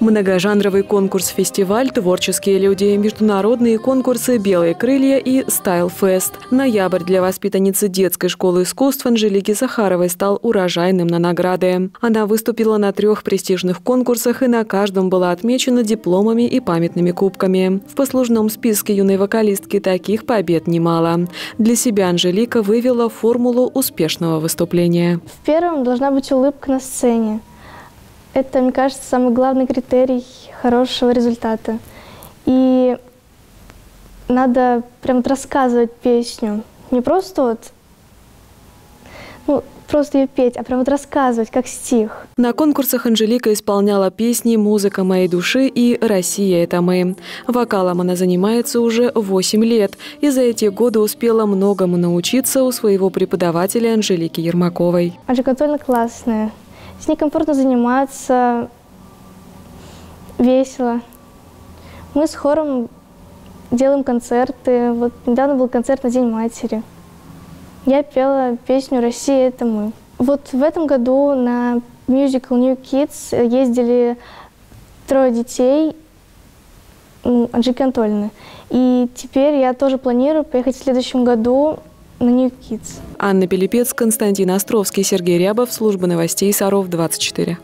Многожанровый конкурс-фестиваль «Творческие люди», международные конкурсы «Белые крылья» и «Стайл Фест». Ноябрь для воспитанницы детской школы искусств Анжелики Захаровой стал урожайным на награды. Она выступила на трех престижных конкурсах и на каждом была отмечена дипломами и памятными кубками. В послужном списке юной вокалистки таких побед немало. Для себя Анжелика вывела формулу успешного выступления. В первом должна быть улыбка на сцене. Это, мне кажется, самый главный критерий хорошего результата. И надо прям рассказывать песню. Не просто вот, ну, просто ее петь, а прям вот рассказывать, как стих. На конкурсах Анжелика исполняла песни «Музыка моей души» и «Россия – это мы». Вокалом она занимается уже 8 лет и за эти годы успела многому научиться у своего преподавателя Анжелики Ермаковой. Анжелика Анатольевна классная. С ней комфортно заниматься, весело. Мы с хором делаем концерты. Вот недавно был концерт на День матери. Я пела песню «Россия – это мы». Вот в этом году на мюзикл New Kids ездили трое детей Анжелики Анатольевны. И теперь я тоже планирую поехать в следующем году на New Kids. Анна Пелепец, Константин Островский, Сергей Рябов, служба новостей Саров 24.